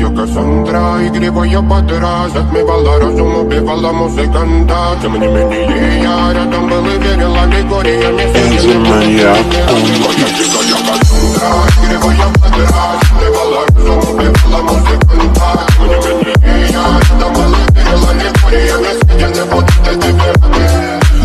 Yo Кассандра, игривая подраз Отмевала разум, убивала музыканта Тем не менее я рядом был и верил аллегориями Маньяк. Моя тихая Кассандра, игривая подраз Отмевала разум, убивала музыканта Тем не менее я рядом был и верил аллегориями Я не буду тебе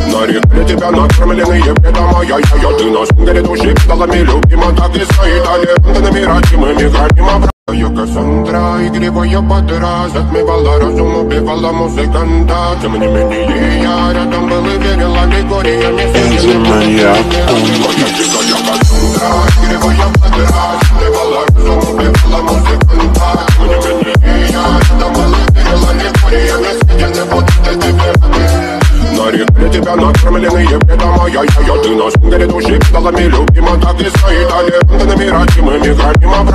на реке тебя накормленные бредом моя я, я, ты на сунгере души педалами любима Так и стоит талентами родимыми гранима я Кассандра, игривая подраз Отмевала разум, убивала музыканта Тем не менее я рядом был и верил аллегориями Маньяк. Моя тихая Кассандра, игривая подраз Отмевала разум, убивала музыканта Тем не менее я рядом был и верил аллегориями Я не буду тебе на реке тебя накормленные бредом моя я, я, ты на сунгере души педалами любима Так и стоит талентами родимыми гранима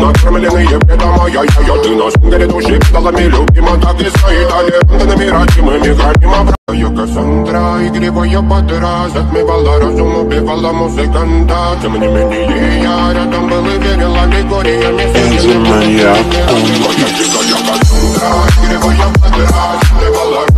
накормленные бредом моя я, я, ты на сунгере души педалами любима Так и стоит талентами родимыми гранима Я Кассандра, игривая подраз Отмевала разум, убивала музыканта Тем не менее я рядом был и верил аллегориями Маньяк. Моя тихая Кассандра, игривая подраз Отмевала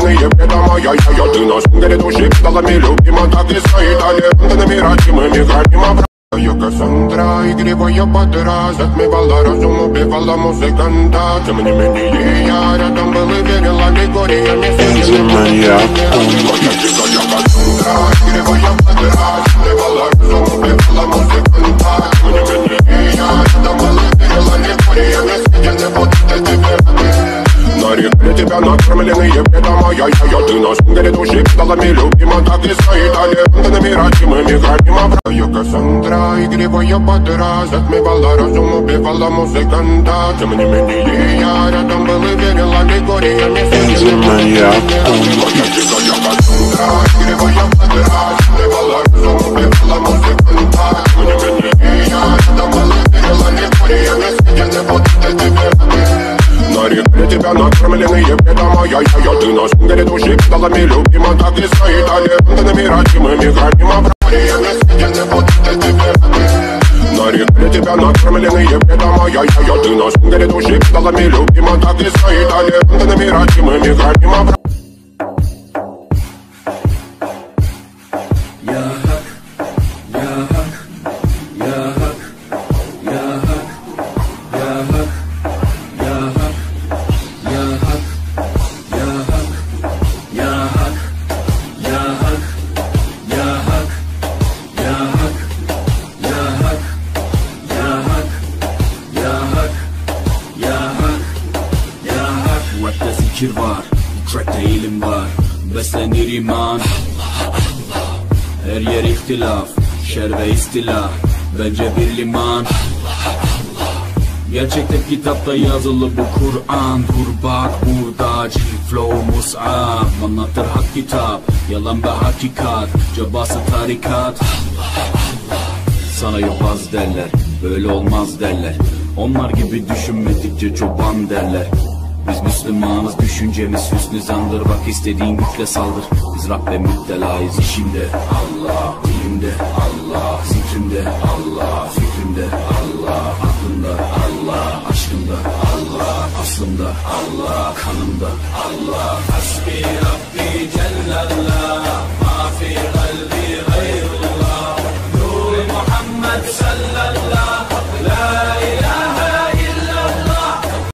накормленные бредом моя я, я, ты на сунгере души педалами любима Так и стоит талентами родимыми гранима я Кассандра, игривая подраз Отмевала разум, убивала музыканта Тем не менее я рядом был и верил аллегориями Маньяк. реке тебя накормленные бредом моя я, я, ты на сунгере души педалами любима Так и стоит талентами родимыми гранима Я Кассандра, игривая подраз Отмевала разум, убивала музыканта Тем не менее я рядом был и верил аллегориями Маньяк. Моя тихая Кассандра, игривая подраз Отмевала разум, убивала музыканта реке тебя накормленные бредом моя я, я, ты на сунгере души педалами любима Так и стоит талентами родимыми гранима Я не буду тебе на реке тебя накормленные бредом моя я, я, ты на сунгере души педалами любима Так и стоит талентами родимыми гранима Rapte Zikir var, trackte ilim var. Beslenir iman. Her yer ihtilaf, şer ve istila Bence bir liman. Gerçekte kitapta yazılı bu Kur'an. Dur bak burada flow mus'ab. Anlatır hak kitap, yalan ve hakikat. Cabası tarikat. Sana yobaz derler, böyle olmaz derler. Onlar gibi düşünmedikçe çoban derler biz Müslümanız düşüncemiz hüsnü zandır. Bak istediğin güçle saldır. Biz Rabbe müptelayız işimde. Allah dilimde Allah zikrimde. Allah fikrimde Allah aklımda. Allah aşkımda. Allah aslımda. Allah kanımda. Allah Hasbi Rabbi Cellallah